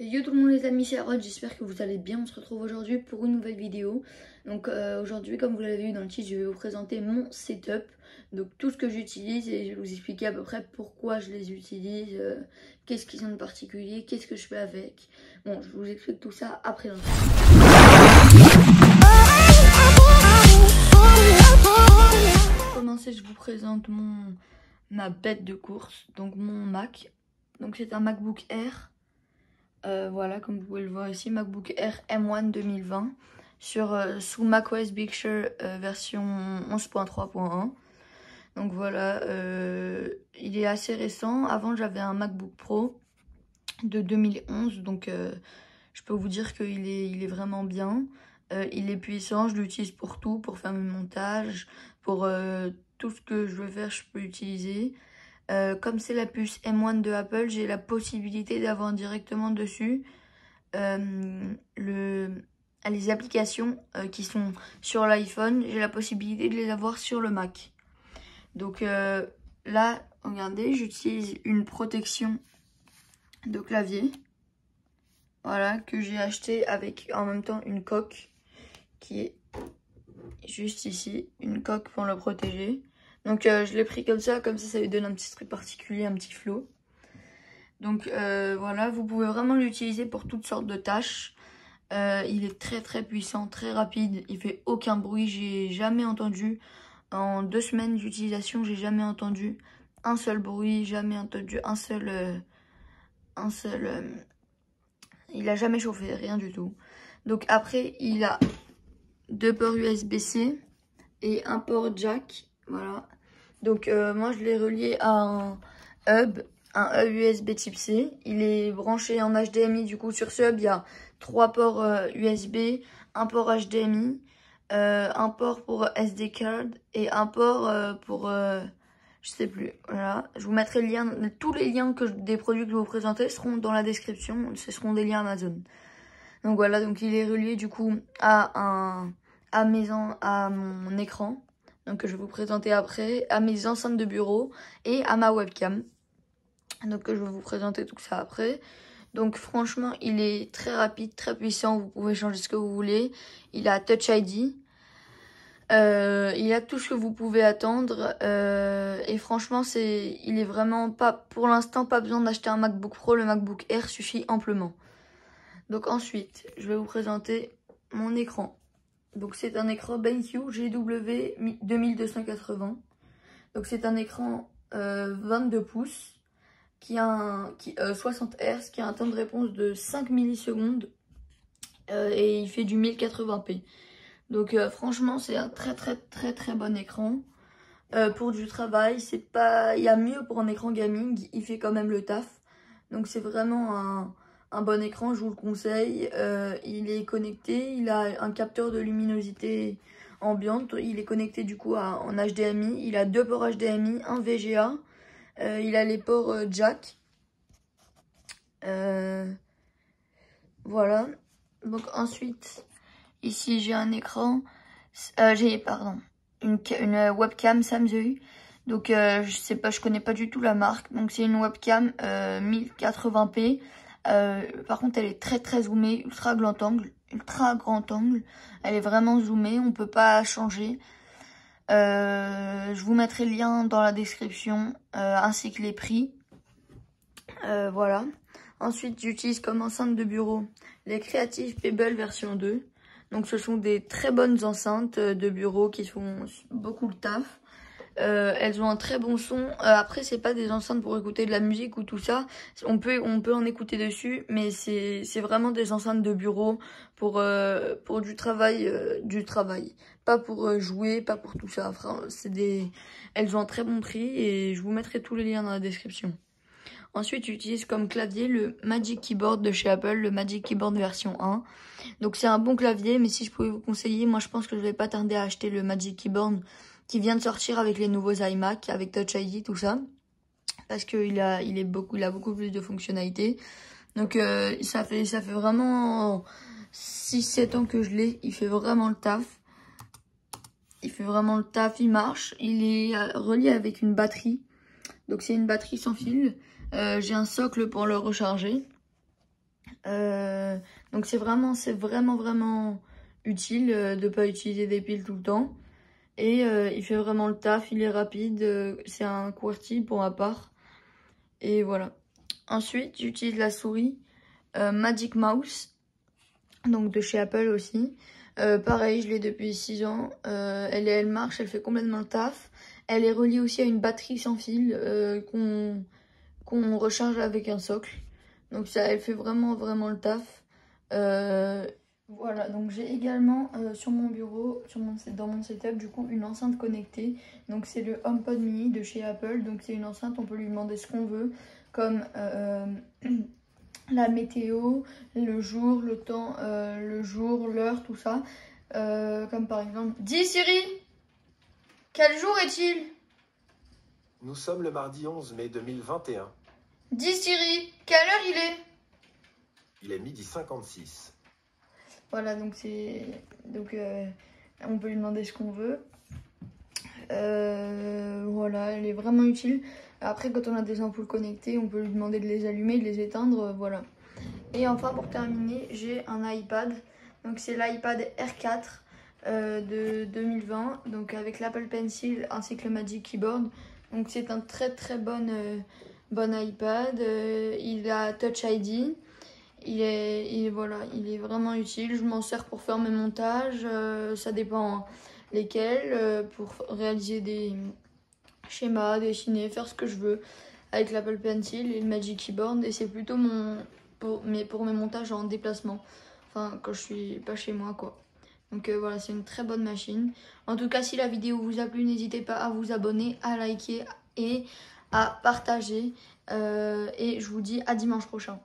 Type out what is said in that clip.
Yo tout le monde les amis, c'est Rod, j'espère que vous allez bien, on se retrouve aujourd'hui pour une nouvelle vidéo. Donc euh, aujourd'hui, comme vous l'avez vu dans le titre, je vais vous présenter mon setup. Donc tout ce que j'utilise et je vais vous expliquer à peu près pourquoi je les utilise, euh, qu'est-ce qu'ils ont de particulier, qu'est-ce que je fais avec. Bon, je vous explique tout ça après l'intro. Pour commencer, je vous présente mon ma bête de course, donc mon Mac. Donc c'est un MacBook Air euh, voilà, comme vous pouvez le voir ici, MacBook Air M1 2020 sur, euh, sous macOS Big Sur euh, version 11.3.1. Donc voilà, il est assez récent. Avant, j'avais un MacBook Pro de 2011, donc je peux vous dire qu'il est, est vraiment bien. il est puissant, je l'utilise pour tout, pour faire mes montages, pour tout ce que je veux faire, je peux l'utiliser. Euh, comme c'est la puce M1 de Apple, j'ai la possibilité d'avoir directement dessus euh, le, les applications euh, qui sont sur l'iPhone. J'ai la possibilité de les avoir sur le Mac. Donc là, regardez, j'utilise une protection de clavier. Voilà, que j'ai acheté avec en même temps une coque qui est juste ici. Une coque pour le protéger. Donc euh, je l'ai pris comme ça, comme ça ça lui donne un petit truc particulier, un petit flow. Donc euh, voilà, vous pouvez vraiment l'utiliser pour toutes sortes de tâches. Euh, il est très très puissant, très rapide, il fait aucun bruit, j'ai jamais entendu, en deux semaines d'utilisation, j'ai jamais entendu un seul bruit, jamais entendu un seul, un seul, il a jamais chauffé, rien du tout. Donc après, il a deux ports USB-C et un port jack, voilà. Donc euh, moi je l'ai relié à un hub, un hub USB type C. Il est branché en HDMI, du coup sur ce hub il y a trois ports USB, euh, un port HDMI, euh, un port pour SD card et un port pour... je sais plus, voilà. Je vous mettrai le lien, tous les liens des produits que je vous présenter seront dans la description, ce seront des liens Amazon. Donc voilà, donc il est relié du coup à un à, maison, à mon écran que je vais vous présenter après, à mes enceintes de bureau et à ma webcam. Donc je vais vous présenter tout ça après. Donc franchement, il est très rapide, très puissant, vous pouvez changer ce que vous voulez. Il a Touch ID. Euh, il a tout ce que vous pouvez attendre euh, et franchement c'est il est vraiment pas pour l'instant pas besoin d'acheter un MacBook Pro le MacBook Air suffit amplement donc ensuite je vais vous présenter mon écran donc c'est un écran BenQ GW 2280. Donc c'est un écran 22 euh, pouces qui a un, qui, 60 euh, Hz qui a un temps de réponse de 5 millisecondes euh, et il fait du 1080p. Donc franchement c'est un très très très très bon écran. pour du travail, c'est pas il y a mieux pour un écran gaming, il fait quand même le taf. Donc c'est vraiment un un bon écran, je vous le conseille. Euh, il est connecté, il a un capteur de luminosité ambiante. Il est connecté du coup en HDMI. Il a deux ports HDMI, un VGA. Euh, il a les ports euh, jack. voilà. Donc ensuite, ici j'ai un écran. j'ai pardon une, une webcam Samsung. Donc je sais pas, je connais pas du tout la marque. Donc c'est une webcam 1080p euh, par contre, elle est très très zoomée, ultra grand angle, ultra grand angle. Elle est vraiment zoomée, on peut pas changer. Euh, je vous mettrai le lien dans la description, euh, ainsi que les prix. voilà. Ensuite, j'utilise comme enceinte de bureau les Creative Pebble version 2. Donc, ce sont des très bonnes enceintes de bureau qui font beaucoup le taf. Euh, elles ont un très bon son. Euh, après, c'est pas des enceintes pour écouter de la musique ou tout ça. On peut, on peut en écouter dessus, mais c'est vraiment des enceintes de bureau pour, euh, pour du travail, du travail. Pas pour jouer, pas pour tout ça. Enfin, des, elles ont un très bon prix et je vous mettrai tous les liens dans la description. Ensuite, j'utilise comme clavier le Magic Keyboard de chez Apple, le Magic Keyboard version 1. Donc c'est un bon clavier, mais si je pouvais vous conseiller, moi je pense que je vais pas tarder à acheter le Magic Keyboard qui vient de sortir avec les nouveaux iMac, avec Touch ID, tout ça. Parce qu'il a, il est beaucoup, il a beaucoup plus de fonctionnalités. Donc euh, ça fait ça fait vraiment 6-7 ans que je l'ai. Il fait vraiment le taf. Il fait vraiment le taf, il marche. Il est euh, relié avec une batterie. Donc c'est une batterie sans fil. Euh, j'ai un socle pour le recharger. donc c'est vraiment, c'est vraiment, vraiment utile de ne pas utiliser des piles tout le temps. Et il fait vraiment le taf, il est rapide, c'est un QWERTY pour ma part. Et voilà. Ensuite, j'utilise la souris Magic Mouse, donc de chez Apple aussi. Euh, pareil, je l'ai depuis 6 ans. Euh, elle, marche, elle fait complètement le taf. Elle est reliée aussi à une batterie sans fil euh, qu'on recharge avec un socle. Donc ça, elle fait vraiment, vraiment le taf. Voilà, donc j'ai également sur mon bureau, sur mon, dans mon setup, du coup, une enceinte connectée. Donc c'est le HomePod mini de chez Apple. Donc c'est une enceinte, on peut lui demander ce qu'on veut, comme la météo, le jour, le temps, euh, le jour, l'heure, tout ça. Euh, comme par exemple, dis Siri, quel jour est-il? Nous sommes le mardi 11 mai 2021. Dis Siri, quelle heure il est? Il est midi 56. Voilà, donc c'est donc euh, on peut lui demander ce qu'on veut. voilà, elle est vraiment utile. Après, quand on a des ampoules connectées, on peut lui demander de les allumer, de les éteindre, euh, voilà. Et enfin, pour terminer, j'ai un iPad. Donc, c'est l'iPad R4 euh, de 2020, donc avec l'Apple Pencil ainsi que le Magic Keyboard. Donc, c'est un très très euh, bon iPad. il a Touch ID. Il est, il, voilà, il est vraiment utile. Je m'en sers pour faire mes montages. ça dépend lesquels. pour réaliser des schéma, dessiner, faire ce que je veux avec l'Apple Pencil et le Magic Keyboard. Et c'est plutôt mon pour, mes montages en déplacement. Enfin, quand je suis pas chez moi, quoi. Donc euh, voilà, c'est une très bonne machine. En tout cas, si la vidéo vous a plu, n'hésitez pas à vous abonner, à liker et à partager. Euh, et je vous dis à dimanche prochain.